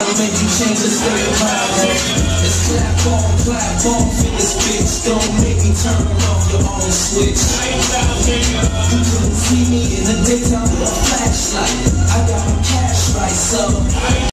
Make you change the stereotype. It's clap on, clap on for this bitch. Don't make me turn off your own switch. You couldn't see me in the daytime with a flashlight. I got my cash right, so.